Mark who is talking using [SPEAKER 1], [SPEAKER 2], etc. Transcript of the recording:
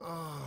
[SPEAKER 1] 아하!